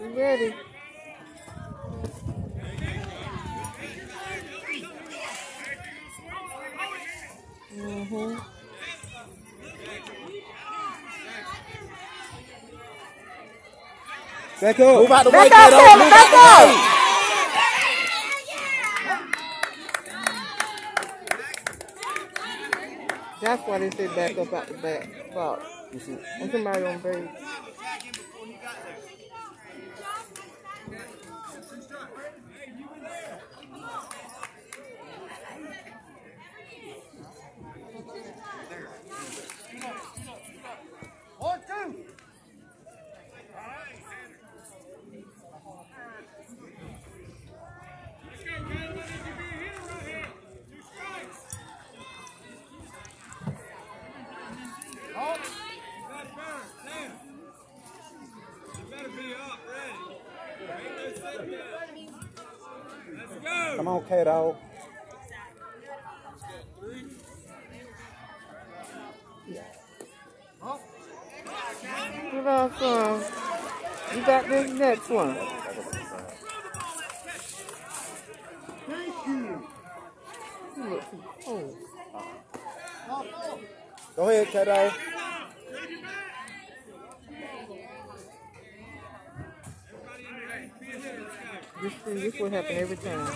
ready. Mm-hmm. Back up. Move out the Back way, up, kiddo. Taylor, Move back out the up. way. That's why they say back up out the back. Fuck. And somebody on break. Come on, Kato. Else, um, you got this next one. Thank You. Go ahead, Kato. This this what happen every time.